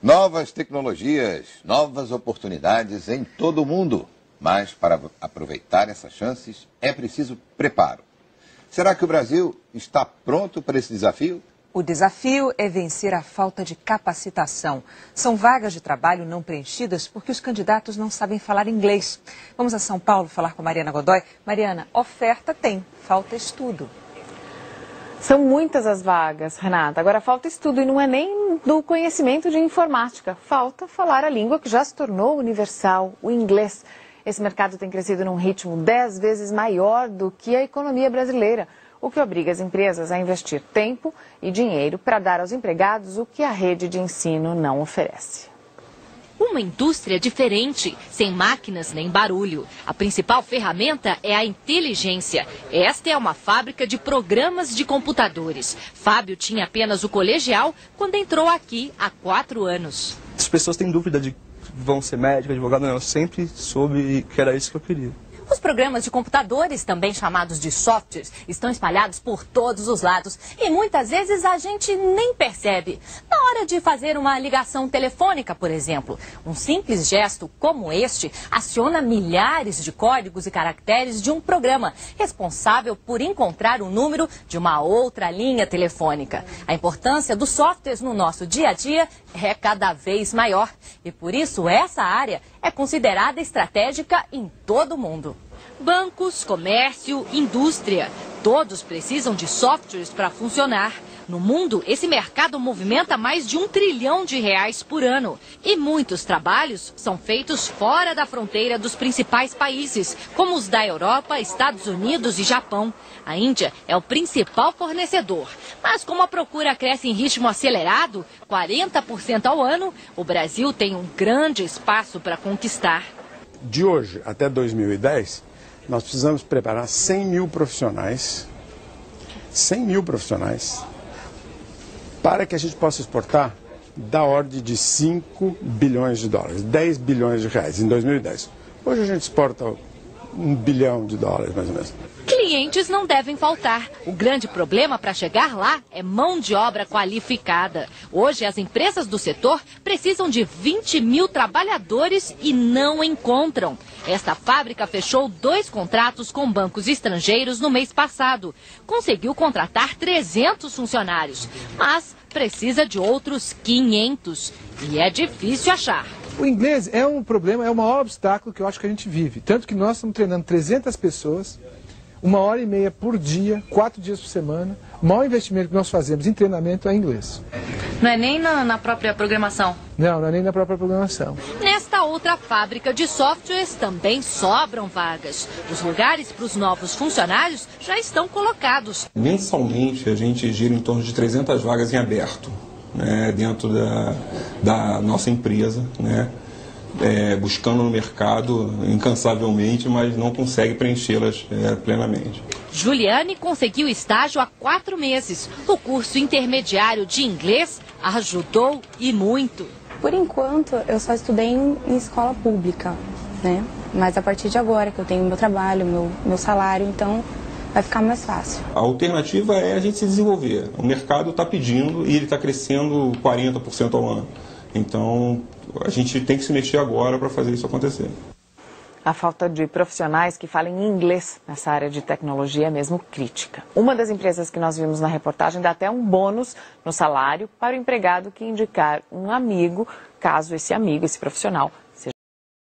Novas tecnologias, novas oportunidades em todo o mundo. Mas para aproveitar essas chances é preciso preparo. Será que o Brasil está pronto para esse desafio? O desafio é vencer a falta de capacitação. São vagas de trabalho não preenchidas porque os candidatos não sabem falar inglês. Vamos a São Paulo falar com Mariana Godoy. Mariana, oferta tem, falta estudo. São muitas as vagas, Renata. Agora falta estudo e não é nem do conhecimento de informática. Falta falar a língua que já se tornou universal, o inglês. Esse mercado tem crescido num ritmo dez vezes maior do que a economia brasileira, o que obriga as empresas a investir tempo e dinheiro para dar aos empregados o que a rede de ensino não oferece. Uma indústria diferente, sem máquinas nem barulho. A principal ferramenta é a inteligência. Esta é uma fábrica de programas de computadores. Fábio tinha apenas o colegial quando entrou aqui há quatro anos. As pessoas têm dúvida de vão ser médico, advogado, não. Eu sempre soube que era isso que eu queria. Os programas de computadores, também chamados de softwares, estão espalhados por todos os lados e muitas vezes a gente nem percebe. Na hora de fazer uma ligação telefônica, por exemplo, um simples gesto como este aciona milhares de códigos e caracteres de um programa responsável por encontrar o número de uma outra linha telefônica. A importância dos softwares no nosso dia a dia é cada vez maior e por isso essa área é considerada estratégica em todo o mundo. Bancos, comércio, indústria, todos precisam de softwares para funcionar. No mundo, esse mercado movimenta mais de um trilhão de reais por ano. E muitos trabalhos são feitos fora da fronteira dos principais países, como os da Europa, Estados Unidos e Japão. A Índia é o principal fornecedor. Mas como a procura cresce em ritmo acelerado, 40% ao ano, o Brasil tem um grande espaço para conquistar. De hoje até 2010, nós precisamos preparar 100 mil profissionais, 100 mil profissionais, para que a gente possa exportar da ordem de 5 bilhões de dólares, 10 bilhões de reais em 2010. Hoje a gente exporta um bilhão de dólares, mais ou menos. Clientes não devem faltar. O grande problema para chegar lá é mão de obra qualificada. Hoje, as empresas do setor precisam de 20 mil trabalhadores e não encontram. Esta fábrica fechou dois contratos com bancos estrangeiros no mês passado. Conseguiu contratar 300 funcionários, mas precisa de outros 500. E é difícil achar. O inglês é um problema, é o maior obstáculo que eu acho que a gente vive. Tanto que nós estamos treinando 300 pessoas, uma hora e meia por dia, quatro dias por semana. O maior investimento que nós fazemos em treinamento é inglês. Não é nem na, na própria programação? Não, não é nem na própria programação. Nesta outra fábrica de softwares também sobram vagas. Os lugares para os novos funcionários já estão colocados. Mensalmente a gente gira em torno de 300 vagas em aberto né, dentro da, da nossa empresa, né, é, buscando no mercado incansavelmente, mas não consegue preenchê-las é, plenamente. Juliane conseguiu estágio há quatro meses. O curso intermediário de inglês ajudou e muito. Por enquanto, eu só estudei em, em escola pública, né? Mas a partir de agora que eu tenho meu trabalho, meu, meu salário, então vai ficar mais fácil. A alternativa é a gente se desenvolver. O mercado está pedindo e ele está crescendo 40% ao ano. Então, a gente tem que se mexer agora para fazer isso acontecer. A falta de profissionais que falem inglês nessa área de tecnologia é mesmo crítica. Uma das empresas que nós vimos na reportagem dá até um bônus no salário para o empregado que indicar um amigo, caso esse amigo, esse profissional,